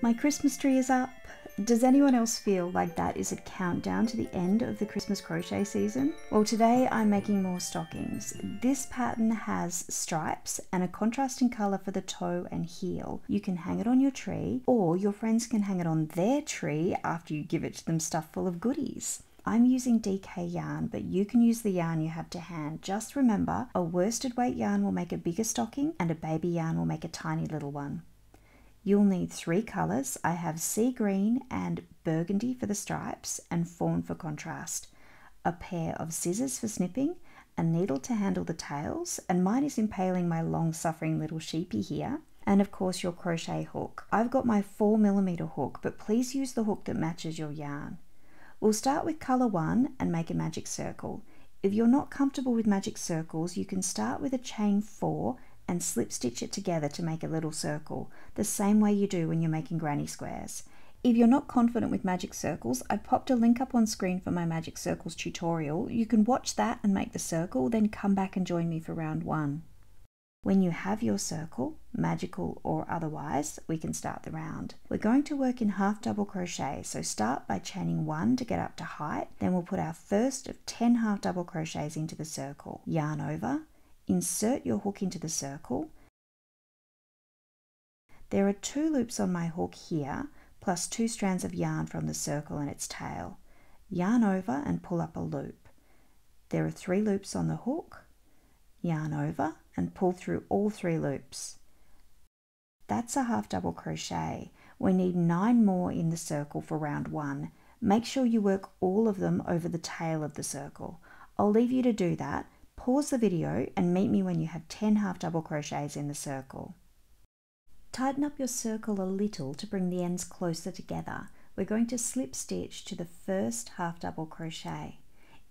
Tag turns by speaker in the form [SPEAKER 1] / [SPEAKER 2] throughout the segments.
[SPEAKER 1] My Christmas tree is up. Does anyone else feel like that is a countdown to the end of the Christmas crochet season? Well, today I'm making more stockings. This pattern has stripes and a contrasting colour for the toe and heel. You can hang it on your tree, or your friends can hang it on their tree after you give it to them stuffed full of goodies. I'm using DK yarn, but you can use the yarn you have to hand. Just remember, a worsted weight yarn will make a bigger stocking and a baby yarn will make a tiny little one. You'll need three colours. I have sea green and burgundy for the stripes and fawn for contrast. A pair of scissors for snipping, a needle to handle the tails, and mine is impaling my long suffering little sheepy here. And of course your crochet hook. I've got my 4mm hook, but please use the hook that matches your yarn. We'll start with colour 1 and make a magic circle. If you're not comfortable with magic circles, you can start with a chain 4 and slip stitch it together to make a little circle, the same way you do when you're making granny squares. If you're not confident with magic circles, I've popped a link up on screen for my magic circles tutorial. You can watch that and make the circle, then come back and join me for round one. When you have your circle, magical or otherwise, we can start the round. We're going to work in half double crochet, so start by chaining one to get up to height, then we'll put our first of 10 half double crochets into the circle. Yarn over, insert your hook into the circle. There are two loops on my hook here, plus two strands of yarn from the circle and its tail. Yarn over and pull up a loop. There are three loops on the hook. Yarn over and pull through all three loops. That's a half double crochet. We need nine more in the circle for round one. Make sure you work all of them over the tail of the circle. I'll leave you to do that Pause the video and meet me when you have 10 half double crochets in the circle. Tighten up your circle a little to bring the ends closer together. We're going to slip stitch to the first half double crochet.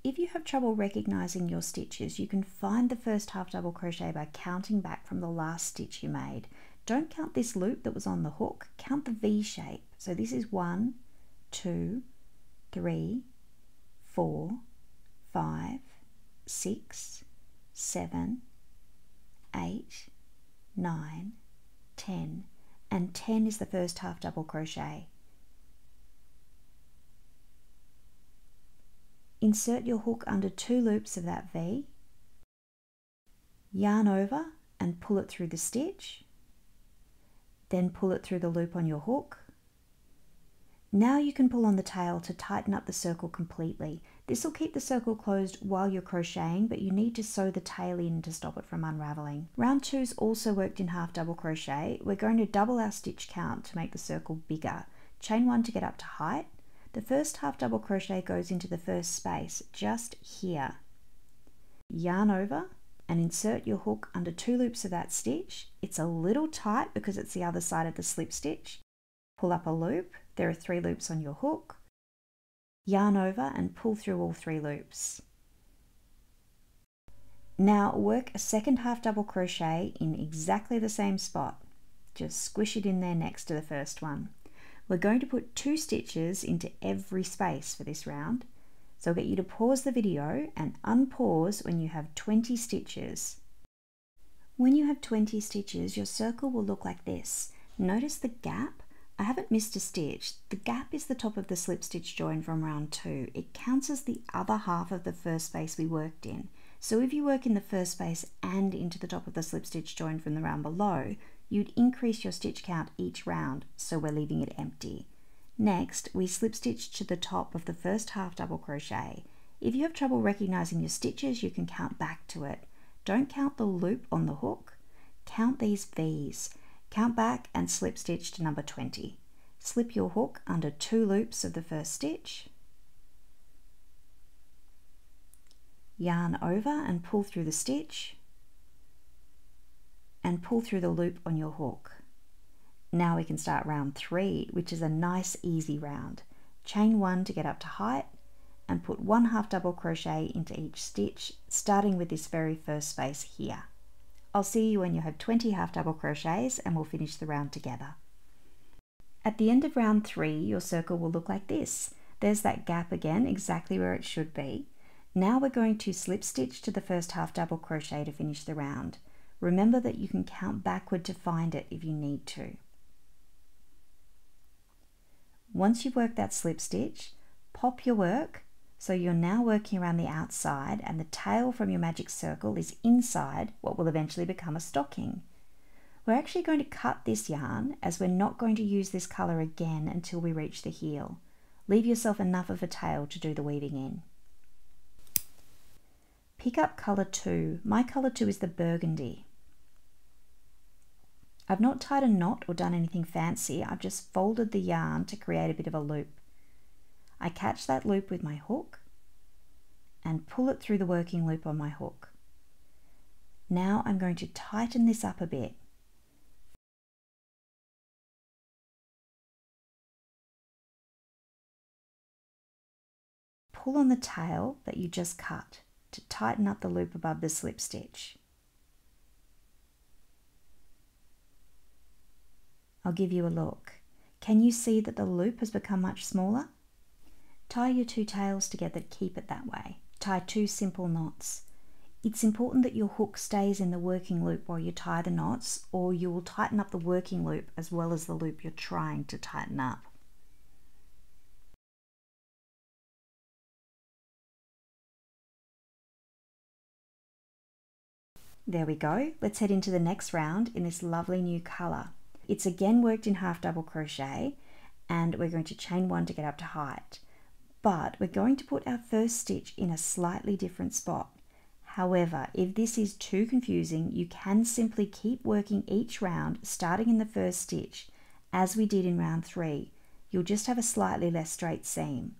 [SPEAKER 1] If you have trouble recognizing your stitches, you can find the first half double crochet by counting back from the last stitch you made. Don't count this loop that was on the hook, count the V shape. So this is one, two, three, four, five, six, seven, eight, nine, ten, and 10 is the first half double crochet. Insert your hook under two loops of that V, yarn over and pull it through the stitch, then pull it through the loop on your hook, now you can pull on the tail to tighten up the circle completely. This will keep the circle closed while you're crocheting, but you need to sew the tail in to stop it from unraveling. Round two's also worked in half double crochet. We're going to double our stitch count to make the circle bigger. Chain one to get up to height. The first half double crochet goes into the first space, just here. Yarn over and insert your hook under two loops of that stitch. It's a little tight because it's the other side of the slip stitch. Pull up a loop there are three loops on your hook. Yarn over and pull through all three loops. Now work a second half double crochet in exactly the same spot. Just squish it in there next to the first one. We're going to put two stitches into every space for this round. So I'll get you to pause the video and unpause when you have 20 stitches. When you have 20 stitches, your circle will look like this. Notice the gap I haven't missed a stitch. The gap is the top of the slip stitch join from round two. It counts as the other half of the first space we worked in. So if you work in the first space and into the top of the slip stitch join from the round below, you'd increase your stitch count each round, so we're leaving it empty. Next, we slip stitch to the top of the first half double crochet. If you have trouble recognizing your stitches, you can count back to it. Don't count the loop on the hook, count these V's. Count back and slip stitch to number 20. Slip your hook under two loops of the first stitch. Yarn over and pull through the stitch and pull through the loop on your hook. Now we can start round three, which is a nice easy round. Chain one to get up to height and put one half double crochet into each stitch, starting with this very first space here. I'll see you when you have 20 half double crochets and we'll finish the round together. At the end of round three, your circle will look like this. There's that gap again, exactly where it should be. Now we're going to slip stitch to the first half double crochet to finish the round. Remember that you can count backward to find it if you need to. Once you've worked that slip stitch, pop your work so you're now working around the outside and the tail from your magic circle is inside what will eventually become a stocking. We're actually going to cut this yarn as we're not going to use this colour again until we reach the heel. Leave yourself enough of a tail to do the weaving in. Pick up colour 2. My colour 2 is the burgundy. I've not tied a knot or done anything fancy, I've just folded the yarn to create a bit of a loop. I catch that loop with my hook and pull it through the working loop on my hook. Now I'm going to tighten this up a bit. Pull on the tail that you just cut to tighten up the loop above the slip stitch. I'll give you a look. Can you see that the loop has become much smaller? Tie your two tails together to keep it that way. Tie two simple knots. It's important that your hook stays in the working loop while you tie the knots or you will tighten up the working loop as well as the loop you're trying to tighten up. There we go. Let's head into the next round in this lovely new colour. It's again worked in half double crochet and we're going to chain one to get up to height. But we're going to put our first stitch in a slightly different spot. However, if this is too confusing, you can simply keep working each round starting in the first stitch as we did in round three. You'll just have a slightly less straight seam.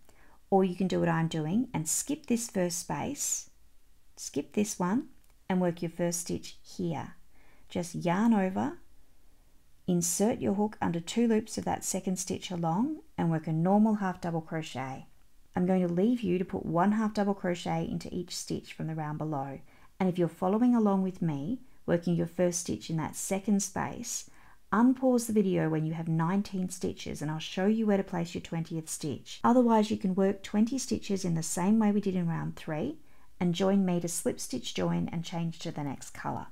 [SPEAKER 1] Or you can do what I'm doing and skip this first space, skip this one and work your first stitch here. Just yarn over Insert your hook under two loops of that second stitch along and work a normal half double crochet. I'm going to leave you to put one half double crochet into each stitch from the round below. And if you're following along with me, working your first stitch in that second space, unpause the video when you have 19 stitches and I'll show you where to place your 20th stitch. Otherwise you can work 20 stitches in the same way we did in round 3 and join me to slip stitch join and change to the next colour.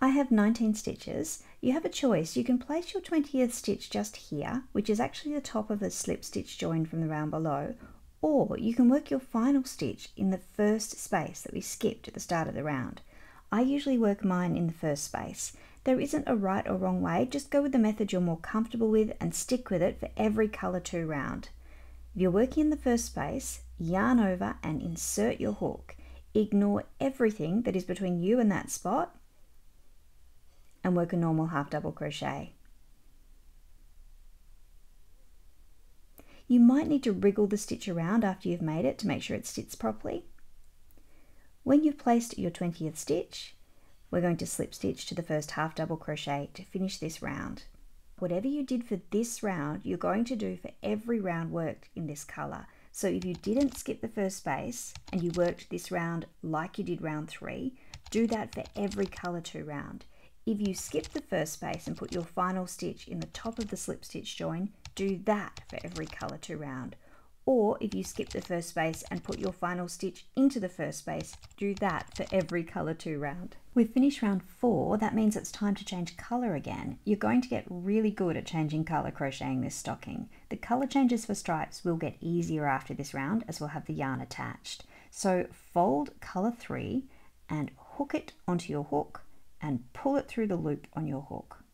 [SPEAKER 1] I have 19 stitches. You have a choice. You can place your 20th stitch just here, which is actually the top of the slip stitch join from the round below, or you can work your final stitch in the first space that we skipped at the start of the round. I usually work mine in the first space. There isn't a right or wrong way, just go with the method you're more comfortable with and stick with it for every colour 2 round. If you're working in the first space, yarn over and insert your hook. Ignore everything that is between you and that spot and work a normal half double crochet. You might need to wriggle the stitch around after you've made it to make sure it sits properly. When you've placed your 20th stitch, we're going to slip stitch to the first half double crochet to finish this round. Whatever you did for this round, you're going to do for every round worked in this colour. So if you didn't skip the first space and you worked this round like you did round three, do that for every colour two round. If you skip the first space and put your final stitch in the top of the slip stitch join, do that for every colour two round. Or if you skip the first space and put your final stitch into the first space, do that for every colour two round. We've finished round four, that means it's time to change colour again. You're going to get really good at changing colour crocheting this stocking. The colour changes for stripes will get easier after this round as we'll have the yarn attached. So fold colour three and hook it onto your hook and pull it through the loop on your hook.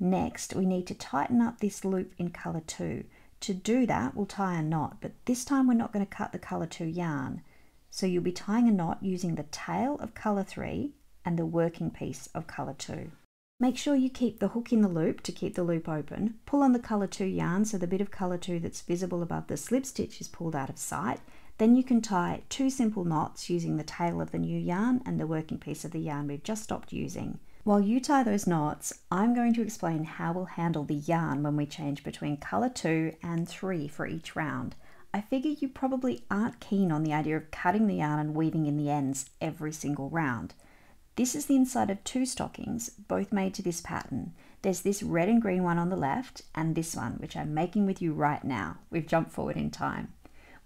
[SPEAKER 1] Next, we need to tighten up this loop in colour 2. To do that, we'll tie a knot, but this time we're not going to cut the colour 2 yarn. So you'll be tying a knot using the tail of colour 3 and the working piece of colour 2. Make sure you keep the hook in the loop to keep the loop open. Pull on the colour 2 yarn so the bit of colour 2 that's visible above the slip stitch is pulled out of sight then you can tie two simple knots using the tail of the new yarn and the working piece of the yarn we've just stopped using. While you tie those knots, I'm going to explain how we'll handle the yarn when we change between colour 2 and 3 for each round. I figure you probably aren't keen on the idea of cutting the yarn and weaving in the ends every single round. This is the inside of two stockings, both made to this pattern. There's this red and green one on the left and this one, which I'm making with you right now. We've jumped forward in time.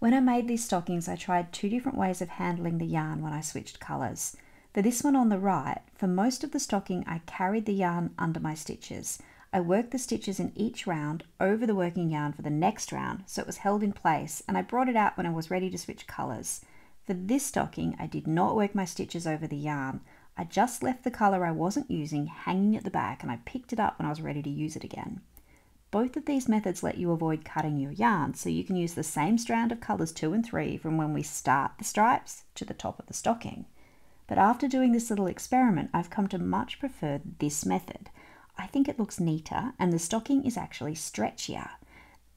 [SPEAKER 1] When I made these stockings, I tried two different ways of handling the yarn when I switched colours. For this one on the right, for most of the stocking, I carried the yarn under my stitches. I worked the stitches in each round over the working yarn for the next round so it was held in place and I brought it out when I was ready to switch colours. For this stocking I did not work my stitches over the yarn. I just left the colour I wasn't using hanging at the back and I picked it up when I was ready to use it again. Both of these methods let you avoid cutting your yarn so you can use the same strand of colours 2 and 3 from when we start the stripes to the top of the stocking. But after doing this little experiment I've come to much prefer this method. I think it looks neater and the stocking is actually stretchier.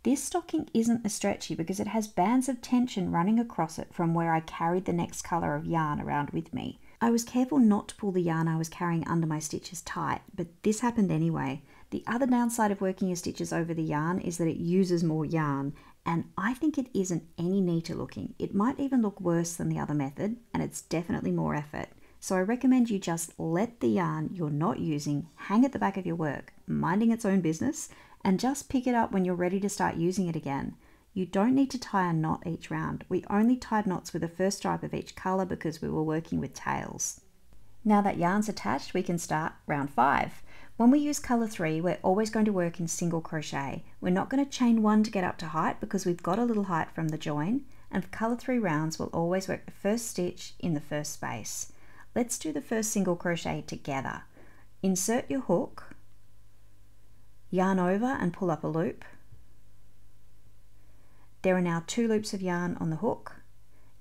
[SPEAKER 1] This stocking isn't as stretchy because it has bands of tension running across it from where I carried the next colour of yarn around with me. I was careful not to pull the yarn I was carrying under my stitches tight, but this happened anyway. The other downside of working your stitches over the yarn is that it uses more yarn, and I think it isn't any neater looking. It might even look worse than the other method, and it's definitely more effort. So I recommend you just let the yarn you're not using hang at the back of your work, minding its own business, and just pick it up when you're ready to start using it again. You don't need to tie a knot each round. We only tied knots with the first stripe of each colour because we were working with tails. Now that yarn's attached, we can start round five. When we use colour three, we're always going to work in single crochet. We're not going to chain one to get up to height because we've got a little height from the join. And for colour three rounds, we'll always work the first stitch in the first space. Let's do the first single crochet together. Insert your hook, yarn over and pull up a loop. There are now two loops of yarn on the hook.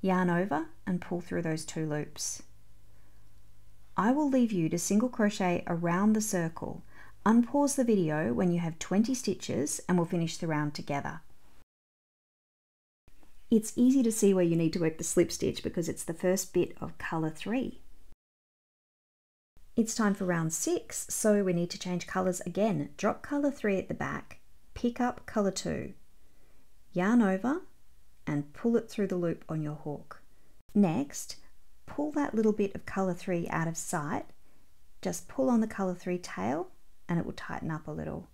[SPEAKER 1] Yarn over and pull through those two loops. I will leave you to single crochet around the circle. Unpause the video when you have 20 stitches and we'll finish the round together. It's easy to see where you need to work the slip stitch because it's the first bit of colour 3. It's time for round six, so we need to change colours again. Drop colour three at the back, pick up colour two, yarn over and pull it through the loop on your hook. Next, pull that little bit of colour three out of sight. Just pull on the colour three tail and it will tighten up a little.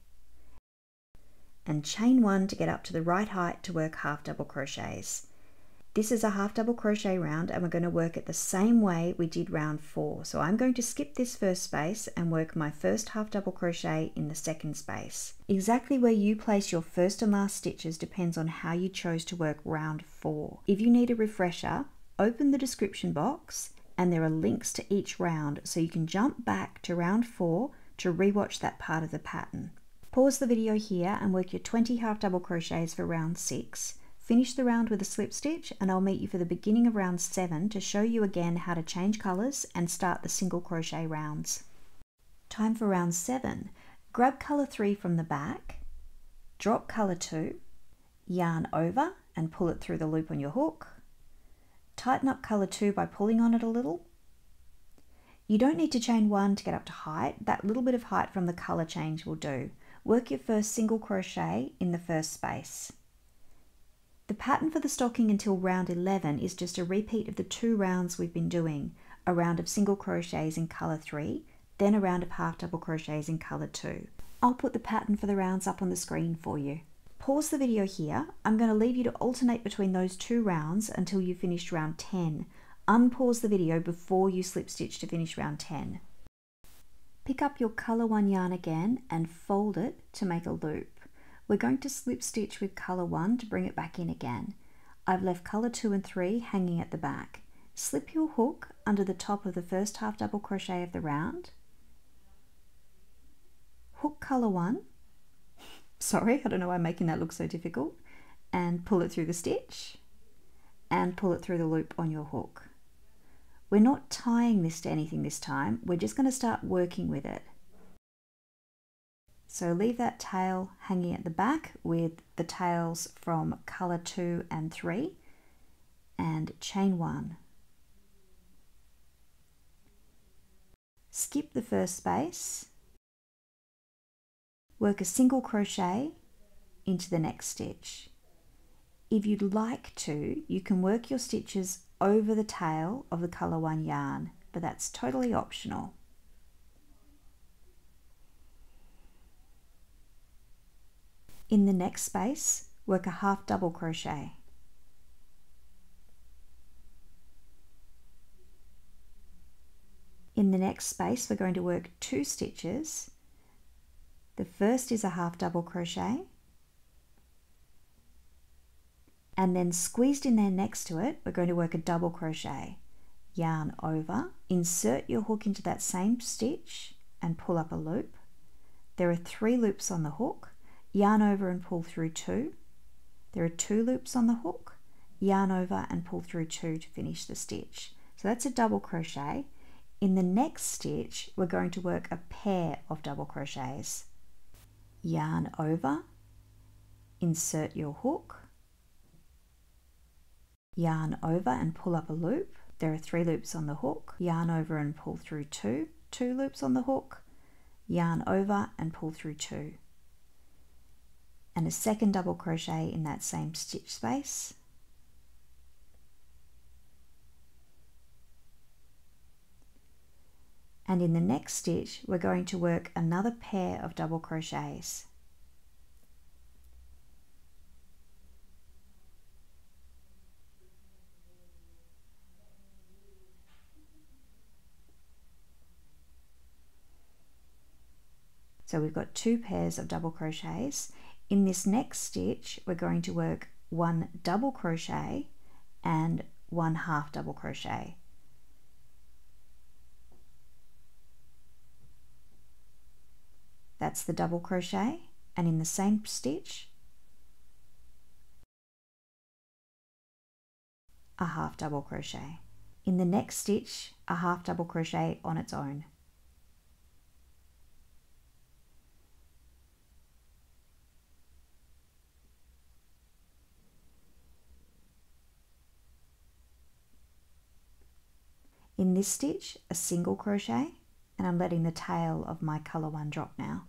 [SPEAKER 1] And chain one to get up to the right height to work half double crochets. This is a half double crochet round and we're going to work it the same way we did round four. So I'm going to skip this first space and work my first half double crochet in the second space. Exactly where you place your first and last stitches depends on how you chose to work round four. If you need a refresher, open the description box and there are links to each round so you can jump back to round four to rewatch that part of the pattern. Pause the video here and work your 20 half double crochets for round six. Finish the round with a slip stitch and I'll meet you for the beginning of round 7 to show you again how to change colours and start the single crochet rounds. Time for round 7. Grab colour 3 from the back, drop colour 2, yarn over and pull it through the loop on your hook, tighten up colour 2 by pulling on it a little. You don't need to chain 1 to get up to height, that little bit of height from the colour change will do. Work your first single crochet in the first space. The pattern for the stocking until round 11 is just a repeat of the two rounds we've been doing, a round of single crochets in colour 3, then a round of half double crochets in colour 2. I'll put the pattern for the rounds up on the screen for you. Pause the video here. I'm going to leave you to alternate between those two rounds until you finish round 10. Unpause the video before you slip stitch to finish round 10. Pick up your colour 1 yarn again and fold it to make a loop. We're going to slip stitch with colour 1 to bring it back in again. I've left colour 2 and 3 hanging at the back. Slip your hook under the top of the first half double crochet of the round. Hook colour 1. Sorry, I don't know why I'm making that look so difficult. And pull it through the stitch and pull it through the loop on your hook. We're not tying this to anything this time, we're just going to start working with it. So leave that tail hanging at the back with the tails from colour 2 and 3 and chain 1. Skip the first space, work a single crochet into the next stitch. If you'd like to, you can work your stitches over the tail of the colour 1 yarn, but that's totally optional. In the next space, work a half double crochet. In the next space, we're going to work two stitches The first is a half double crochet and then squeezed in there next to it, we're going to work a double crochet. Yarn over, insert your hook into that same stitch and pull up a loop. There are three loops on the hook, yarn over and pull through two. There are two loops on the hook, yarn over and pull through two to finish the stitch. So that's a double crochet. In the next stitch, we're going to work a pair of double crochets. Yarn over, insert your hook, yarn over and pull up a loop. There are three loops on the hook, yarn over and pull through two, two loops on the hook, yarn over and pull through two. And a second double crochet in that same stitch space. And in the next stitch, we're going to work another pair of double crochets. So we've got two pairs of double crochets. In this next stitch, we're going to work one double crochet and one half double crochet. That's the double crochet and in the same stitch, a half double crochet. In the next stitch, a half double crochet on its own. In this stitch, a single crochet, and I'm letting the tail of my colour one drop now.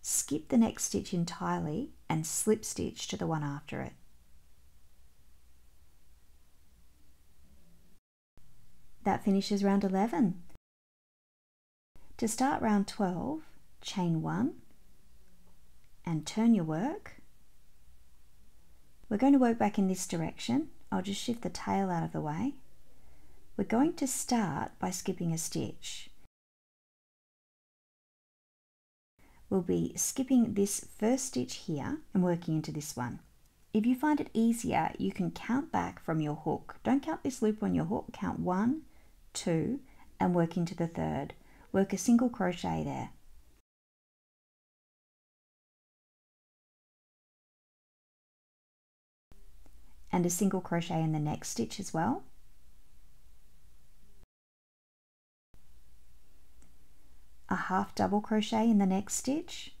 [SPEAKER 1] Skip the next stitch entirely and slip stitch to the one after it. That finishes round 11. To start round 12, chain 1 and turn your work we're going to work back in this direction. I'll just shift the tail out of the way. We're going to start by skipping a stitch. We'll be skipping this first stitch here and working into this one. If you find it easier, you can count back from your hook. Don't count this loop on your hook, count one, two, and work into the third. Work a single crochet there. And a single crochet in the next stitch as well. A half double crochet in the next stitch.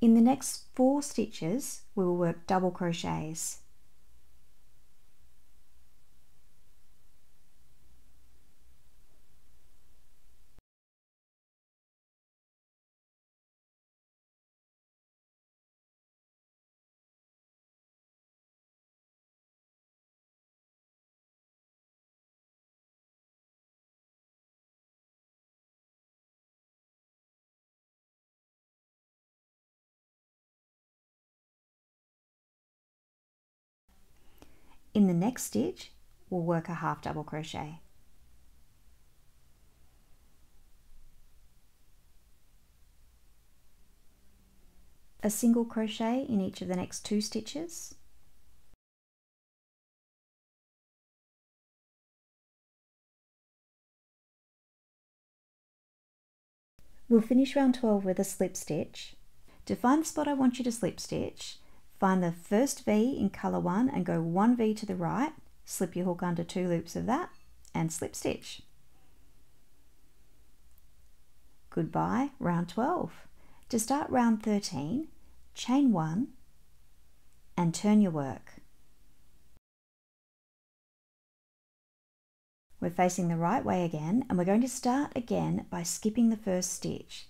[SPEAKER 1] In the next four stitches, we will work double crochets. In the next stitch, we'll work a half double crochet. A single crochet in each of the next two stitches. We'll finish round 12 with a slip stitch. To find the spot I want you to slip stitch, Find the first V in colour 1 and go 1 V to the right, slip your hook under two loops of that and slip stitch. Goodbye, round 12. To start round 13, chain 1 and turn your work. We're facing the right way again and we're going to start again by skipping the first stitch.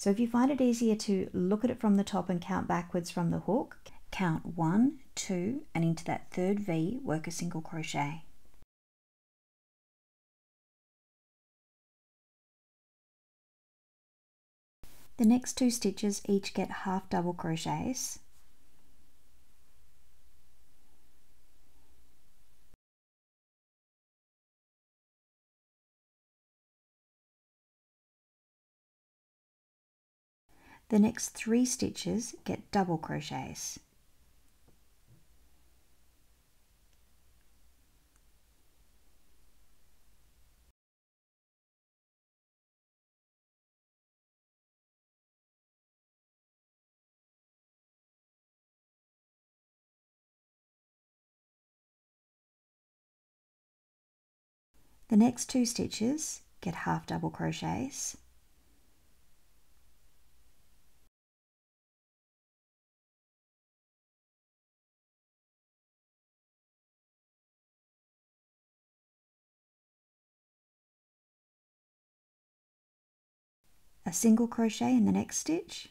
[SPEAKER 1] So if you find it easier to look at it from the top and count backwards from the hook, count one, two, and into that third V, work a single crochet. The next two stitches each get half double crochets. The next three stitches get double crochets. The next two stitches get half double crochets a single crochet in the next stitch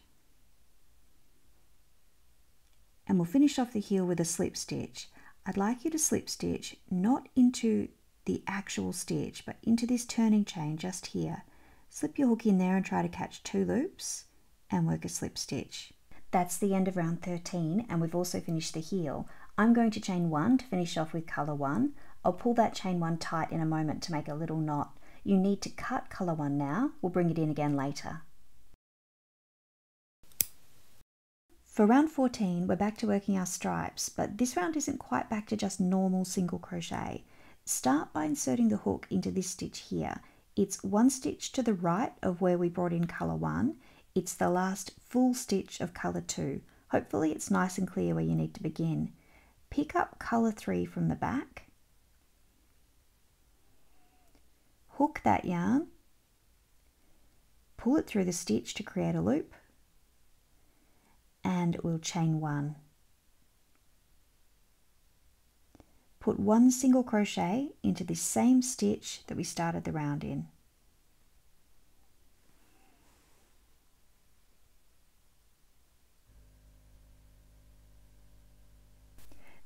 [SPEAKER 1] and we'll finish off the heel with a slip stitch. I'd like you to slip stitch not into the actual stitch but into this turning chain just here. Slip your hook in there and try to catch two loops and work a slip stitch. That's the end of round 13 and we've also finished the heel. I'm going to chain one to finish off with colour one. I'll pull that chain one tight in a moment to make a little knot you need to cut colour one now. We'll bring it in again later. For round 14, we're back to working our stripes, but this round isn't quite back to just normal single crochet. Start by inserting the hook into this stitch here. It's one stitch to the right of where we brought in colour one. It's the last full stitch of colour two. Hopefully it's nice and clear where you need to begin. Pick up colour three from the back hook that yarn, pull it through the stitch to create a loop, and we'll chain one. Put one single crochet into the same stitch that we started the round in.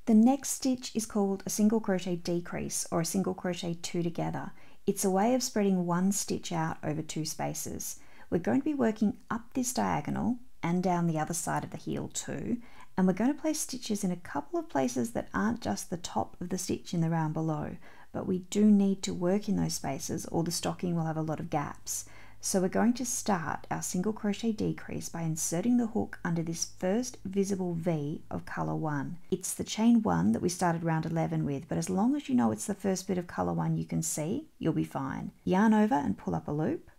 [SPEAKER 1] The next stitch is called a single crochet decrease or a single crochet two together. It's a way of spreading one stitch out over two spaces. We're going to be working up this diagonal and down the other side of the heel too, and we're going to place stitches in a couple of places that aren't just the top of the stitch in the round below, but we do need to work in those spaces or the stocking will have a lot of gaps. So we're going to start our single crochet decrease by inserting the hook under this first visible V of colour 1. It's the chain 1 that we started round 11 with, but as long as you know it's the first bit of colour 1 you can see, you'll be fine. Yarn over and pull up a loop.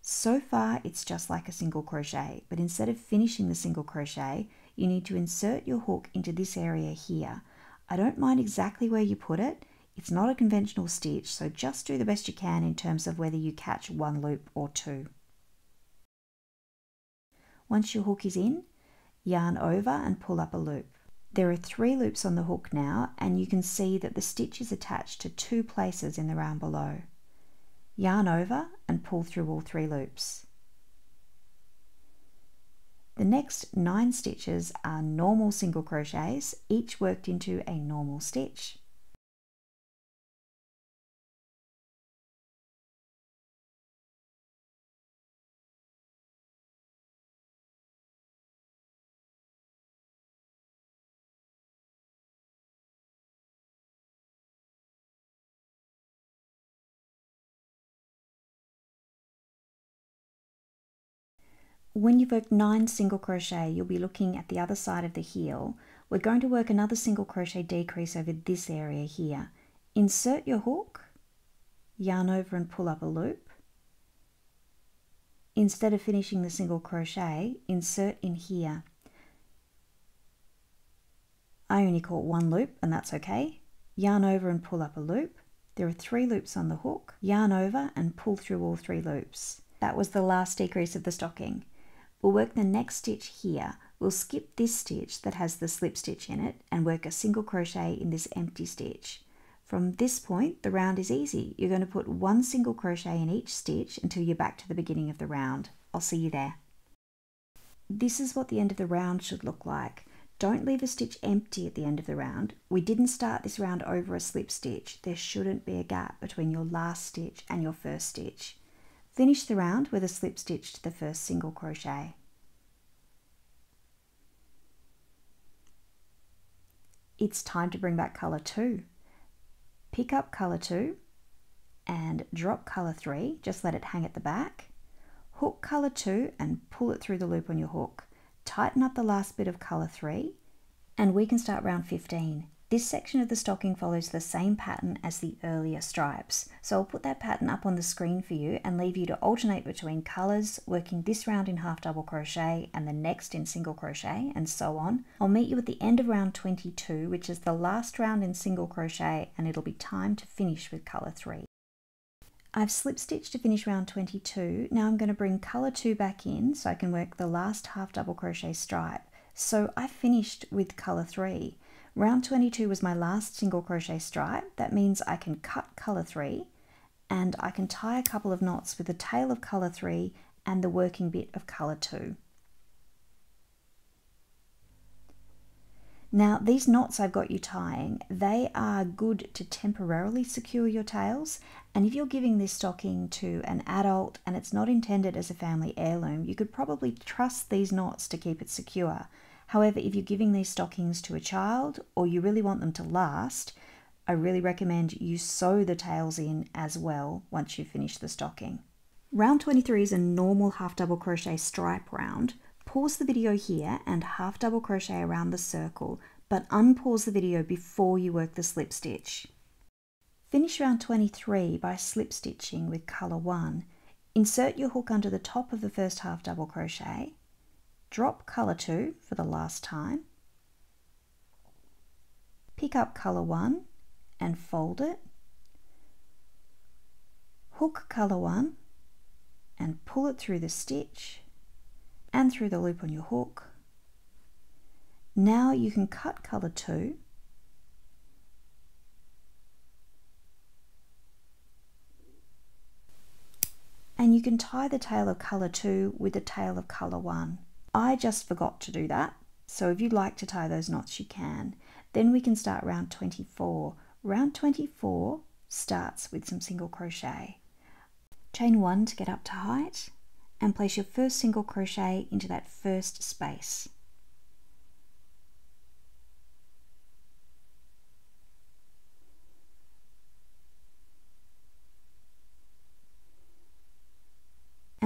[SPEAKER 1] So far it's just like a single crochet, but instead of finishing the single crochet, you need to insert your hook into this area here. I don't mind exactly where you put it, it's not a conventional stitch, so just do the best you can in terms of whether you catch one loop or two. Once your hook is in, yarn over and pull up a loop. There are three loops on the hook now and you can see that the stitch is attached to two places in the round below. Yarn over and pull through all three loops. The next nine stitches are normal single crochets, each worked into a normal stitch. When you've worked nine single crochet, you'll be looking at the other side of the heel. We're going to work another single crochet decrease over this area here. Insert your hook, yarn over and pull up a loop. Instead of finishing the single crochet, insert in here. I only caught one loop and that's okay. Yarn over and pull up a loop. There are three loops on the hook. Yarn over and pull through all three loops. That was the last decrease of the stocking. We'll work the next stitch here. We'll skip this stitch that has the slip stitch in it and work a single crochet in this empty stitch. From this point, the round is easy. You're going to put one single crochet in each stitch until you're back to the beginning of the round. I'll see you there. This is what the end of the round should look like. Don't leave a stitch empty at the end of the round. We didn't start this round over a slip stitch. There shouldn't be a gap between your last stitch and your first stitch. Finish the round with a slip stitch to the first single crochet. It's time to bring back colour 2. Pick up colour 2 and drop colour 3, just let it hang at the back. Hook colour 2 and pull it through the loop on your hook. Tighten up the last bit of colour 3 and we can start round 15. This section of the stocking follows the same pattern as the earlier stripes. So I'll put that pattern up on the screen for you and leave you to alternate between colours, working this round in half double crochet and the next in single crochet and so on. I'll meet you at the end of round 22, which is the last round in single crochet and it'll be time to finish with colour 3. I've slip stitched to finish round 22. Now I'm going to bring colour 2 back in so I can work the last half double crochet stripe. So I finished with colour 3. Round 22 was my last single crochet stripe. That means I can cut colour 3 and I can tie a couple of knots with the tail of colour 3 and the working bit of colour 2. Now these knots I've got you tying, they are good to temporarily secure your tails and if you're giving this stocking to an adult and it's not intended as a family heirloom, you could probably trust these knots to keep it secure. However, if you're giving these stockings to a child or you really want them to last, I really recommend you sew the tails in as well once you finish the stocking. Round 23 is a normal half double crochet stripe round. Pause the video here and half double crochet around the circle, but unpause the video before you work the slip stitch. Finish round 23 by slip stitching with colour 1. Insert your hook under the top of the first half double crochet drop colour 2 for the last time, pick up colour 1 and fold it, hook colour 1 and pull it through the stitch and through the loop on your hook. Now you can cut colour 2 and you can tie the tail of colour 2 with the tail of colour 1. I just forgot to do that. So if you'd like to tie those knots, you can. Then we can start round 24. Round 24 starts with some single crochet. Chain one to get up to height and place your first single crochet into that first space.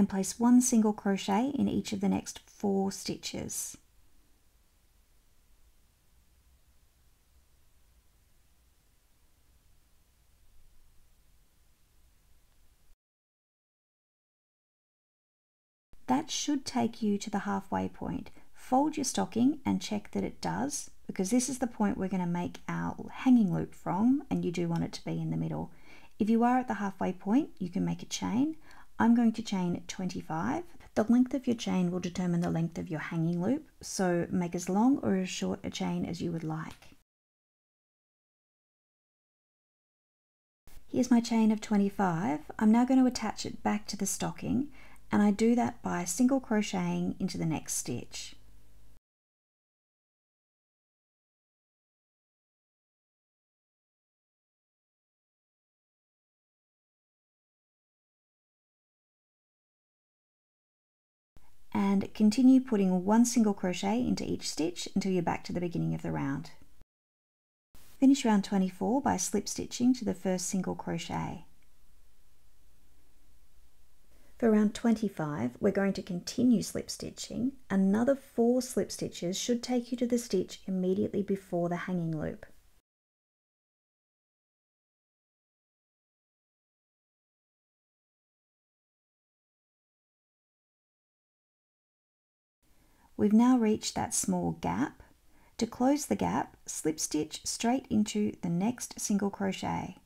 [SPEAKER 1] And place one single crochet in each of the next four stitches. That should take you to the halfway point. Fold your stocking and check that it does because this is the point we're going to make our hanging loop from and you do want it to be in the middle. If you are at the halfway point, you can make a chain. I'm going to chain 25. The length of your chain will determine the length of your hanging loop, so make as long or as short a chain as you would like. Here's my chain of 25. I'm now going to attach it back to the stocking and I do that by single crocheting into the next stitch. And continue putting one single crochet into each stitch until you're back to the beginning of the round. Finish round 24 by slip stitching to the first single crochet. For round 25, we're going to continue slip stitching. Another four slip stitches should take you to the stitch immediately before the hanging loop. We've now reached that small gap. To close the gap, slip stitch straight into the next single crochet.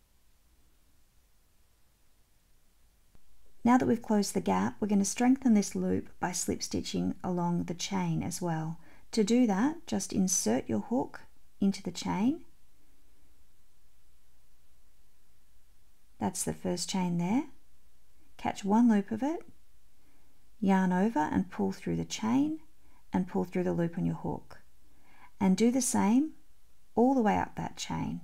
[SPEAKER 1] Now that we've closed the gap, we're going to strengthen this loop by slip stitching along the chain as well. To do that, just insert your hook into the chain. That's the first chain there. Catch one loop of it, yarn over and pull through the chain, and pull through the loop on your hook. And do the same all the way up that chain.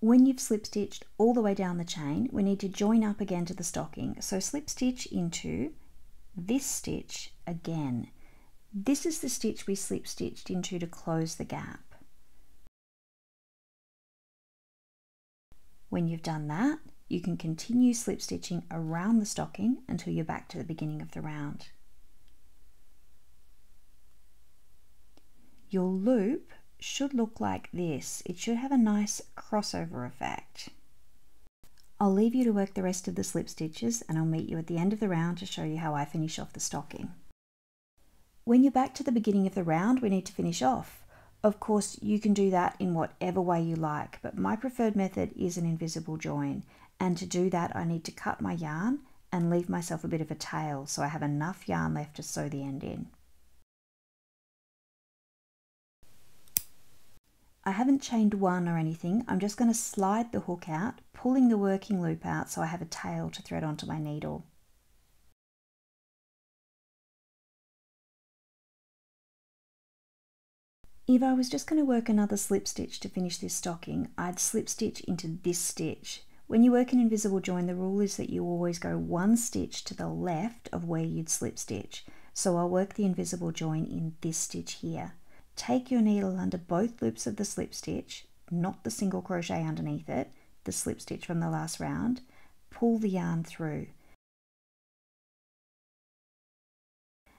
[SPEAKER 1] When you've slip stitched all the way down the chain, we need to join up again to the stocking. So slip stitch into this stitch again. This is the stitch we slip stitched into to close the gap. When you've done that, you can continue slip stitching around the stocking until you're back to the beginning of the round. Your loop should look like this. It should have a nice crossover effect. I'll leave you to work the rest of the slip stitches and I'll meet you at the end of the round to show you how I finish off the stocking. When you're back to the beginning of the round, we need to finish off. Of course, you can do that in whatever way you like, but my preferred method is an invisible join. And to do that, I need to cut my yarn and leave myself a bit of a tail so I have enough yarn left to sew the end in. I haven't chained one or anything. I'm just going to slide the hook out, pulling the working loop out so I have a tail to thread onto my needle. If I was just going to work another slip stitch to finish this stocking, I'd slip stitch into this stitch. When you work an invisible join, the rule is that you always go one stitch to the left of where you'd slip stitch. So I'll work the invisible join in this stitch here. Take your needle under both loops of the slip stitch, not the single crochet underneath it, the slip stitch from the last round, pull the yarn through.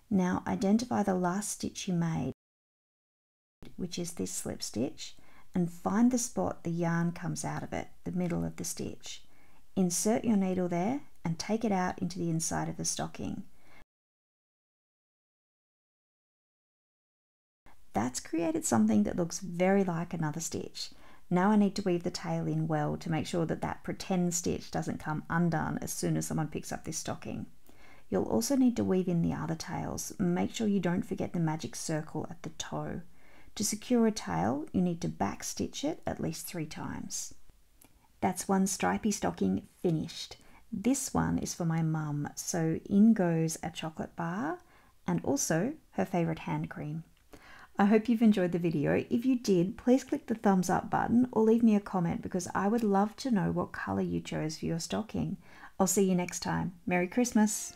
[SPEAKER 1] Now identify the last stitch you made, which is this slip stitch, and find the spot the yarn comes out of it, the middle of the stitch. Insert your needle there and take it out into the inside of the stocking. That's created something that looks very like another stitch. Now I need to weave the tail in well to make sure that that pretend stitch doesn't come undone as soon as someone picks up this stocking. You'll also need to weave in the other tails. Make sure you don't forget the magic circle at the toe. To secure a tail, you need to back stitch it at least three times. That's one stripy stocking finished. This one is for my mum, so in goes a chocolate bar and also her favourite hand cream. I hope you've enjoyed the video. If you did, please click the thumbs up button or leave me a comment because I would love to know what colour you chose for your stocking. I'll see you next time. Merry Christmas!